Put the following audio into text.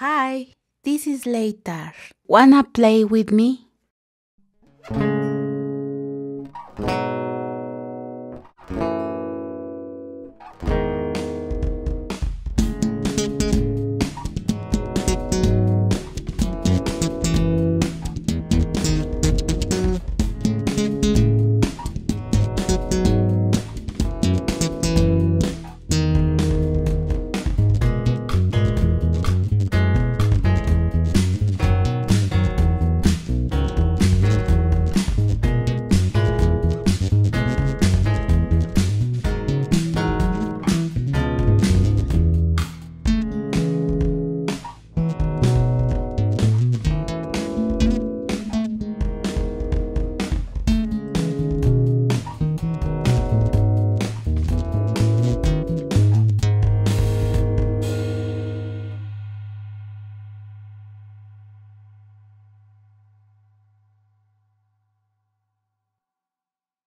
Hi, this is Leitar. Wanna play with me? thank you